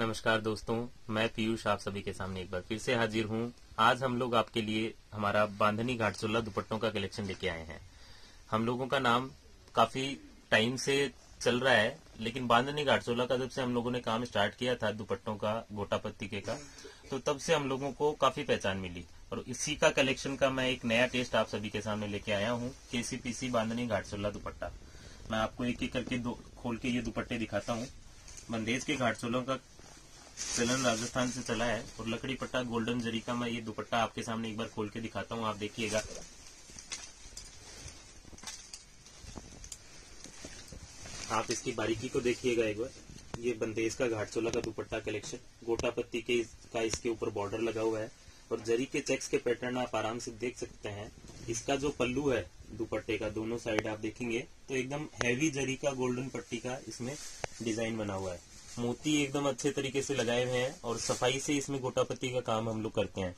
नमस्कार दोस्तों, मैं पीयूष आप सभी के सामने एक बार फिर से हाजिर हूँ। आज हम लोग आपके लिए हमारा बांधनी घाट घाटचोला दुपट्टों का कलेक्शन लेके आए हैं। हम लोगों का नाम काफ़ी टाइम से चल रहा है, लेकिन बांधनी घाट घाटचोला का जब से हम लोगों ने काम स्टार्ट किया था दुपट्टों का गोटा पत्तिके का तो तब से हम लोगों को काफ़ी पहचान मिली। और इसी का कलेक्शन का मैं एक नया टेस्ट आप सभी के सामने लेके आया हूँ, केसीपीसी बांधनी घाटचोला दुपट्टा। मैं आपको एक एक करके खोल के ये दुपट्टे दिखाता हूँ। बंदेज के घाटचोलों का चलन राजस्थान से चला है और लकड़ी पट्टा गोल्डन जरी का मैं ये दुपट्टा आपके सामने एक बार खोल के दिखाता हूँ, आप देखिएगा। आप इसकी बारीकी को देखिएगा एक बार। ये बंदेज का घाटचोला का दुपट्टा कलेक्शन गोटा पत्ती के का इसके ऊपर बॉर्डर लगा हुआ है और जरी के चेक्स के पैटर्न आप आराम से देख सकते हैं। इसका जो पल्लू है दुपट्टे का, दोनों साइड आप देखेंगे तो एकदम हैवी जरी का गोल्डन पट्टी का इसमें डिज़ाइन बना हुआ है। मोती एकदम अच्छे तरीके से लगाए हुए हैं और सफ़ाई से इसमें गोटापत्ती का काम हम लोग करते हैं।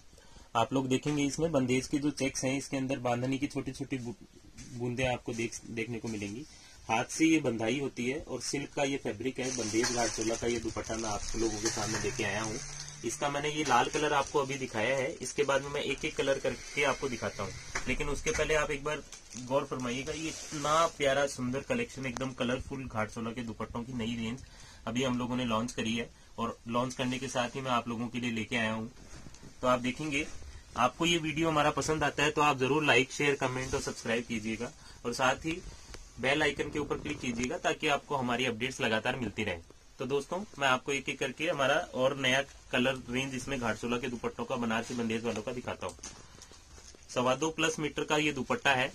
आप लोग देखेंगे इसमें बंदेज के जो चेक्स हैं, इसके अंदर बांधने की छोटी छोटी बूंदे आपको देख, देखने को मिलेंगी। हाथ से ये बंधाई होती है और सिल्क का ये फैब्रिक है, बंदेज घाटचोला का ये दुपट्टा मैं आप लोगों के सामने लेके आया हूँ। इसका मैंने ये लाल कलर आपको अभी दिखाया है। इसके बाद में मैं एक एक कलर करके आपको दिखाता हूँ। लेकिन उसके पहले आप एक बार गौर फरमाइएगा, ये इतना प्यारा सुंदर कलेक्शन एकदम कलरफुल घाटचोला के दुपट्टों की नई रेंज अभी हम लोगों ने लॉन्च करी है और लॉन्च करने के साथ ही मैं आप लोगों के लिए लेके आया हूँ। तो आप देखेंगे, आपको ये वीडियो हमारा पसंद आता है तो आप ज़रूर लाइक शेयर कमेंट और सब्सक्राइब कीजिएगा। और साथ ही बेल आइकन के ऊपर क्लिक कीजिएगा ताकि आपको हमारी अपडेट्स लगातार मिलती रहे। तो दोस्तों, मैं आपको एक एक करके हमारा और नया कलर रेंज इसमें घाटचोला के दुपट्टों का, बनारसी बंदेज वालों का दिखाता हूँ। सवा दो प्लस मीटर का ये दुपट्टा है।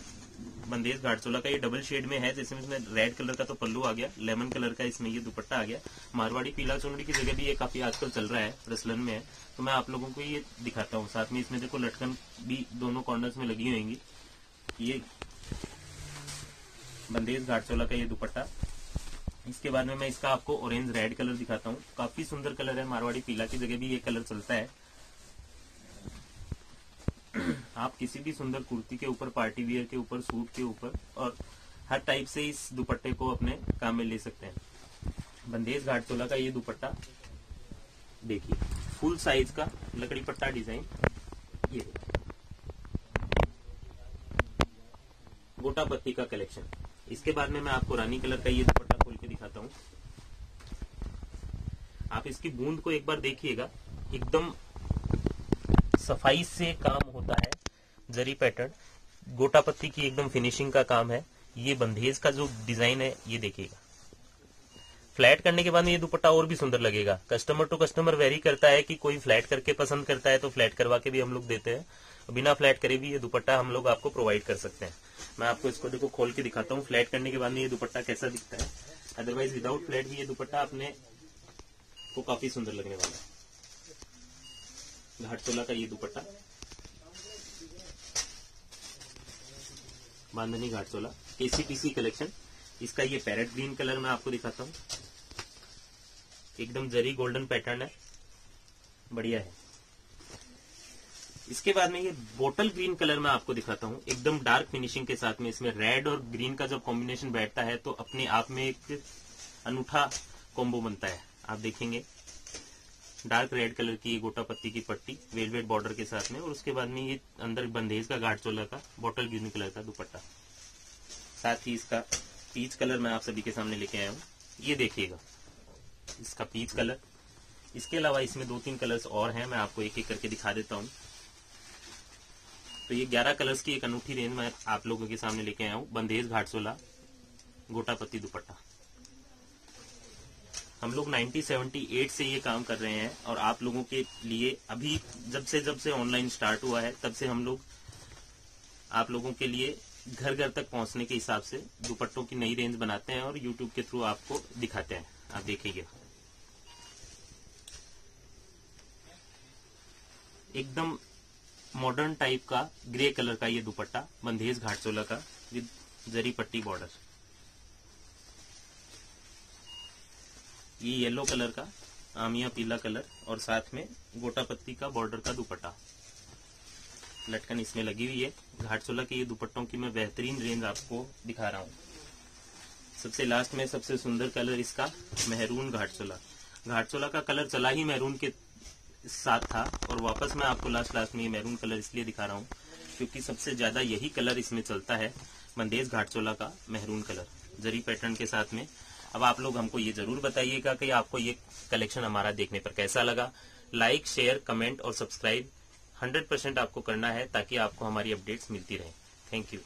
बंदेज घाटचोला का ये डबल शेड में है, जिसमें इसमें रेड कलर का तो पल्लू आ गया लेमन कलर का इसमें ये दुपट्टा आ गया। मारवाड़ी, पीला चुनड़ी की जगह भी ये काफ़ी आजकल चल रहा है, रसलन में है। तो मैं आप लोगों को ये दिखाता हूँ। साथ में इसमें देखो लटकन भी दोनों कॉर्नर्स में लगी होंगी। ये बंदेज घाटचोला का ये दुपट्टा। इसके बाद में मैं इसका आपको ऑरेंज रेड कलर दिखाता हूँ। काफ़ी सुंदर कलर है, मारवाड़ी, पीला की जगह भी ये कलर चलता है। आप किसी भी सुंदर कुर्ती के ऊपर, पार्टी वियर के ऊपर, सूट के ऊपर, और हर टाइप से इस दुपट्टे को अपने काम में ले सकते हैं। बंदेज घाटचोला का ये दुपट्टा, देखिए फुल साइज़ का लकड़ी पट्टा डिज़ाइन ये गोटा पत्ती का कलेक्शन इसके बाद में मैं आपको रानी कलर का ये दुपट्टा खोल के दिखाता हूँ। आप इसकी बूंद को एक बार देखिएगा, एकदम सफ़ाई से काम जरी पैटर्न गोटा पत्ती की एकदम फिनिशिंग का काम है, ये बंधेज का जो डिज़ाइन है, ये देखिएगा। फ्लैट करने के बाद ये दुपट्टा और भी सुंदर लगेगा। कस्टमर टू कस्टमर वेरी करता है कि कोई फ्लैट करके पसंद करता है तो फ्लैट करवा के भी हम लोग देते हैं। बिना फ्लैट करे भी ये दुपट्टा हम लोग आपको प्रोवाइड कर सकते हैं। मैं आपको इसको देखो खोल के दिखाता हूँ। फ्लैट करने के बाद ये दुपट्टा कैसा दिखता है। अदरवाइज़ विदाउट फ्लैट भी ये दुपट्टा अपने को काफ़ी सुंदर लगने वाला है। घाटचोला का ये दुपट्टा। बांधनी घाटचोला केसीपीसी कलेक्शन इसका ये पैरेट ग्रीन कलर मैं आपको दिखाता हूँ। एकदम जरी गोल्डन पैटर्न है। बढ़िया है। इसके बाद में ये बोटल ग्रीन कलर में आपको दिखाता हूँ। एकदम डार्क फिनिशिंग के साथ में इसमें रेड और ग्रीन का जब कॉम्बिनेशन बैठता है तो अपने आप में एक अनूठा कॉम्बो बनता है। आप देखेंगे। डार्क रेड कलर की गोटा पत्ती की पट्टी वेलवेट बॉर्डर के साथ में, और उसके बाद में ये अंदर बंदेज का गाढ़ चोला का, बॉटल ग्रीन कलर का दुपट्टा। साथ ही इसका पीच कलर मैं आप सभी के सामने लेके आया हूँ। ये देखिएगा, इसका पीच कलर। इसके अलावा इसमें दो तीन कलर्स और हैं, मैं आपको एक एक करके दिखा देता हूँ। तो ये 11 कलर्स की एक अनूठी रेंज मैं आप लोगों के सामने लेके आया हूँ, बंदेज घाटसोला गोटापत्ती दुपट्टा। हम लोग 1978 से ये काम कर रहे हैं और आप लोगों के लिए अभी जब से जब से ऑनलाइन स्टार्ट हुआ है, तब से हम लोग आप लोगों के लिए घर घर तक पहुँचने के हिसाब से दुपट्टों की नई रेंज बनाते हैं और यूट्यूब के थ्रू आपको दिखाते हैं। आप देखिए एकदम मॉडर्न टाइप का ग्रे कलर का ये दुपट्टा, बंधेज घाटचोला का, विद जरी पट्टी बॉर्डर ये येलो कलर का आमिया पीला कलर और साथ में गोटा पत्ती का बॉर्डर का दुपट्टा। लटकन इसमें लगी हुई है। घाटचोला के ये दुपट्टों की मैं बेहतरीन रेंज आपको दिखा रहा हूँ। सबसे लास्ट में सबसे सुंदर कलर इसका मेहरून घाटचोला घाटचोला का कलर चला ही मैरून के साथ था, और वापस मैं आपको लास्ट लास्ट में ये मैरून कलर इसलिए दिखा रहा हूँ, क्योंकि सबसे ज़्यादा यही कलर इसमें चलता है बंदेज घाटचोला का मेहरून कलर जरी पैटर्न के साथ में अब आप लोग हमको ये ज़रूर बताइएगा कि आपको ये कलेक्शन हमारा देखने पर कैसा लगा। लाइक शेयर कमेंट और सब्सक्राइब 100% आपको करना है ताकि आपको हमारी अपडेट्स मिलती रहे। Thank you